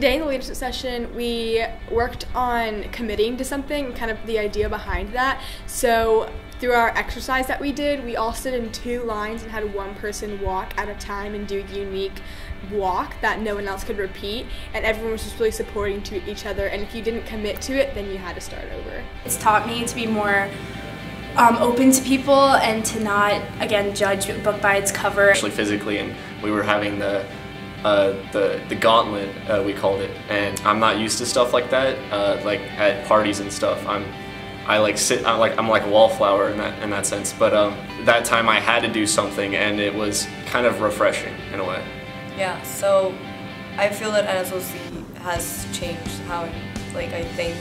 Today in the leadership session, we worked on committing to something, kind of the idea behind that. So through our exercise that we did, we all stood in two lines and had one person walk at a time and do a unique walk that no one else could repeat. And everyone was just really supporting to each other. And if you didn't commit to it, then you had to start over. It's taught me to be more um, open to people and to not, again, judge a book by its cover. Actually, physically, and we were having the uh, the the gauntlet uh, we called it, and I'm not used to stuff like that. Uh, like at parties and stuff, I'm I like sit I'm like I'm like a wallflower in that in that sense. But um, that time I had to do something, and it was kind of refreshing in a way. Yeah. So I feel that NSLC has changed how like I think.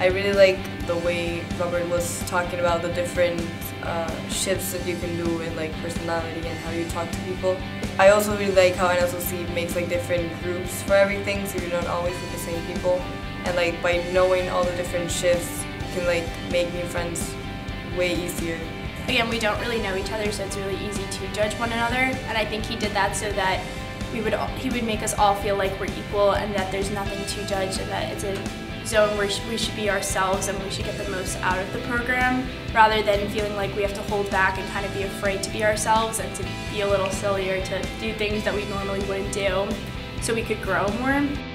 I really like the way Robert was talking about the different uh, shifts that you can do in like personality and how you talk to people. I also really like how NSLC makes like different groups for everything, so you're not always with the same people. And like by knowing all the different shifts, you can like make new friends way easier. Again, we don't really know each other, so it's really easy to judge one another. And I think he did that so that we would he would make us all feel like we're equal and that there's nothing to judge and that it's a zone where we should be ourselves and we should get the most out of the program rather than feeling like we have to hold back and kind of be afraid to be ourselves and to be a little sillier to do things that we normally wouldn't do so we could grow more.